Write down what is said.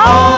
Oh.